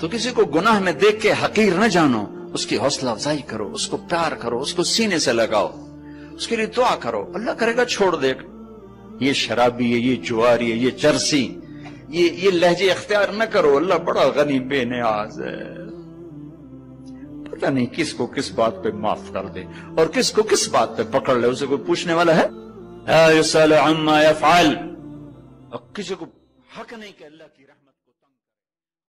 تو کسی کو گناہ میں دیکھ کے حقیر نہ جانو، اس کی حوصلہ افزائی کرو، اس کو پیار کرو، اس کو سینے سے لگاؤ، اس کے لیے دعا کرو، اللہ کرے گا چھوڑ دے۔ گا یہ شرابی ہے، یہ جواری ہے، یہ چرسی، یہ یہ لہجے اختیار نہ کرو۔ اللہ بڑا غنی بے نیاز ہے۔ پتہ نہیں کس کو کس بات پہ معاف کر دے اور کس کو کس بات پہ پکڑ لے، اسے کوئی پوچھنے والا ہے؟ عما يفعل۔ اور کسی کو حق نہیں کہ اللہ کی رحمت